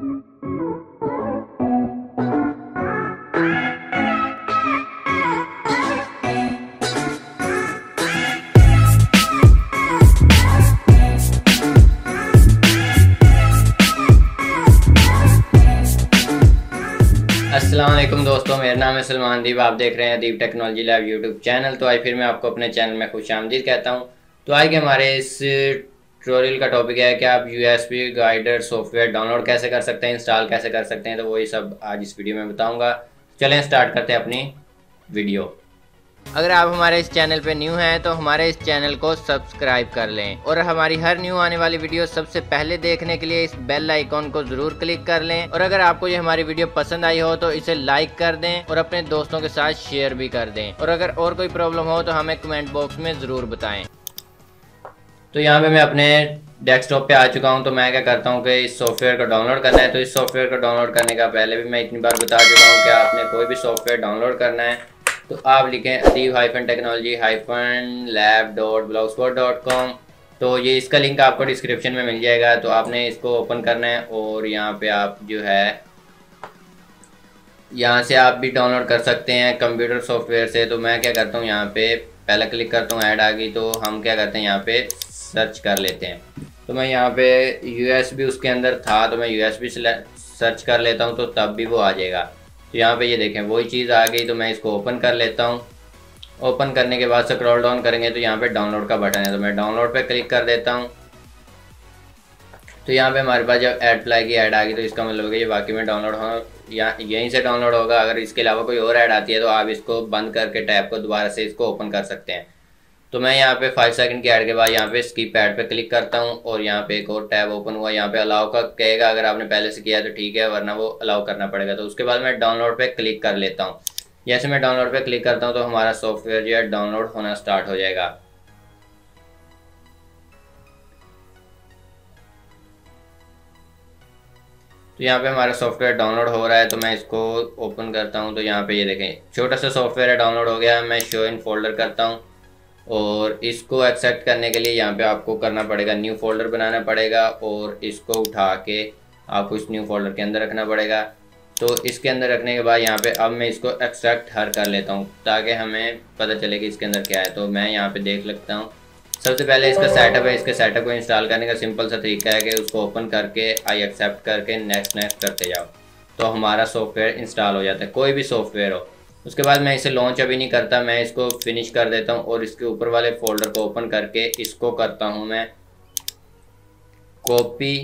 असलम दोस्तों, मेरा नाम है सलमान दीप, आप देख रहे हैं Deep technology lab YouTube channel. तो आज फिर मैं आपको अपने चैनल में खुश आमदीद कहता हूँ। तो आज के हमारे इस ट्यूटोरियल का टॉपिक है कि आप यूएसबी गाइडर सॉफ्टवेयर डाउनलोड कैसे कर सकते हैं इंस्टॉल कैसे कर सकते हैं तो वही सब आज इस वीडियो में बताऊँगा। चलें स्टार्ट करते हैं अपनी वीडियो अगर आप हमारे इस चैनल पे न्यू हैं तो हमारे इस चैनल को सब्सक्राइब कर लें और हमारी हर न्यू आने वाली वीडियो सबसे पहले देखने के लिए इस बेल आइकॉन को ज़रूर क्लिक कर लें। और अगर आपको ये हमारी वीडियो पसंद आई हो तो इसे लाइक कर दें और अपने दोस्तों के साथ शेयर भी कर दें। और अगर और कोई प्रॉब्लम हो तो हमें कमेंट बॉक्स में ज़रूर बताएँ। तो यहाँ पे मैं अपने डेस्कटॉप पे आ चुका हूँ तो मैं क्या करता हूँ कि इस सॉफ्टवेयर को डाउनलोड करना है। तो इस सॉफ्टवेयर को डाउनलोड करने का पहले भी मैं इतनी बार बता चुका हूँ कि आपने कोई भी सॉफ्टवेयर डाउनलोड करना है तो आप लिखें Adeeb hyphen technology hyphen lab dot blogspot dot com तो ये इसका लिंक आपको डिस्क्रिप्शन में मिल जाएगा तो आपने इसको ओपन करना है और यहाँ पे आप जो है, यहाँ से आप भी डाउनलोड कर सकते हैं कंप्यूटर सॉफ्टवेयर से। तो मैं क्या करता हूँ, यहाँ पे पहले क्लिक करता हूँ ऐड आ गई तो हम क्या करते हैं, यहाँ पे सर्च कर लेते हैं। तो मैं यहाँ पे यूएसबी उसके अंदर था तो मैं यूएसबी सर्च कर लेता हूँ तो तब भी वो आ जाएगा। तो यहाँ पे ये देखें, वही चीज़ आ गई तो मैं इसको ओपन कर लेता हूँ। ओपन करने के बाद स्क्रॉल डाउन करेंगे तो यहाँ पे डाउनलोड का बटन है तो मैं डाउनलोड पे क्लिक कर देता हूँ। तो यहाँ पे हमारे पास जब ऐड प्लाई की ऐड आ गई तो इसका मतलब है ये वाकई में डाउनलोड हो, या यहीं से डाउनलोड होगा। अगर इसके अलावा कोई और ऐड आती है तो आप इसको बंद करके टैब को दोबारा से इसको ओपन कर सकते हैं। तो मैं यहाँ पे फाइव सेकंड की ऐड के बाद यहाँ पे स्कीप ऐड पे क्लिक करता हूँ, और यहाँ पे एक और टैब ओपन हुआ। यहाँ पे अलाउ का कहेगा, अगर आपने पहले से किया तो ठीक है, वरना वो अलाउ करना पड़ेगा। तो उसके बाद मैं डाउनलोड पे क्लिक कर लेता हूँ। जैसे मैं डाउनलोड पे क्लिक करता हूँ तो हमारा सॉफ्टवेयर जो है डाउनलोड होना स्टार्ट हो जाएगा। तो यहाँ पे हमारा सॉफ्टवेयर डाउनलोड हो रहा है तो मैं इसको ओपन करता हूँ। तो यहाँ पे ये देखें, छोटा सा सॉफ्टवेयर है डाउनलोड हो गया। मैं शो इन फोल्डर करता हूँ और इसको एक्सेप्ट करने के लिए यहाँ पे आपको करना पड़ेगा न्यू फोल्डर बनाना पड़ेगा और इसको उठा के आपको इस न्यू फोल्डर के अंदर रखना पड़ेगा। तो इसके अंदर रखने के बाद यहाँ पे अब मैं इसको एक्सट्रैक्ट हर कर लेता हूँ, ताकि हमें पता चले कि इसके अंदर क्या है। तो मैं यहाँ पे देख लगता हूँ। सबसे पहले इसका सेटअप है, इसके सेटअप को इंस्टॉल करने का सिंपल सा तरीका है कि उसको ओपन करके आई एक्सेप्ट करके नेक्स्ट नेक्स्ट करते जाओ। तो हमारा सॉफ्टवेयर इंस्टॉल हो जाता है, कोई भी सॉफ्टवेयर हो। उसके बाद मैं इसे लॉन्च अभी नहीं करता, मैं इसको फिनिश कर देता हूँ और इसके ऊपर वाले फोल्डर को ओपन करके इसको करता हूँ मैं। कॉपी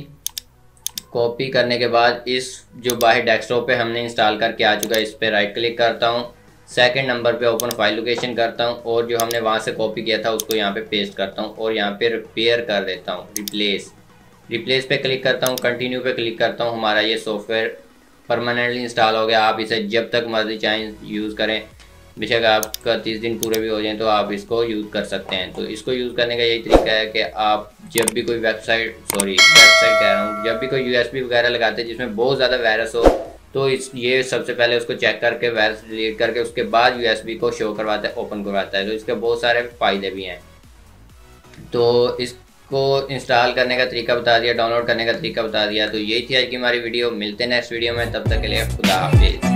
कॉपी करने के बाद इस जो बाहर डेस्कटॉप पे हमने इंस्टॉल करके आ चुका है, इस पर राइट क्लिक करता हूँ। सेकंड नंबर पे ओपन फ़ाइल लोकेशन करता हूँ और जो हमने वहाँ से कॉपी किया था उसको यहाँ पे पेस्ट करता हूँ और यहाँ पे रिपेयर कर देता हूँ रिप्लेस रिप्लेस पे क्लिक करता हूँ कंटिन्यू पे क्लिक करता हूँ, हमारा ये सॉफ्टवेयर परमानेंटली इंस्टॉल हो गया। आप इसे जब तक मर्ज़ी चाहें यूज़ करें। बेशक आपका तीस दिन पूरे भी हो जाए तो आप इसको यूज़ कर सकते हैं। तो इसको यूज़ करने का यही तरीका है कि आप जब भी कोई वेबसाइट सॉरी वेबसाइट कह रहा हूँ, जब भी कोई यूएसबी वगैरह लगाते हैं जिसमें बहुत ज़्यादा वायरस हो तो इस, ये सबसे पहले उसको चेक करके वायरस डिलीट करके, उसके बाद यूएसबी को शो करवाता है ओपन करवाता है। तो इसके बहुत सारे फ़ायदे भी हैं। तो इसको इंस्टॉल करने का तरीका बता दिया डाउनलोड करने का तरीका बता दिया। तो यही थी आज की हमारी वीडियो मिलते हैं नेक्स्ट वीडियो में। तब तक के लिए खुदा हाफिज़।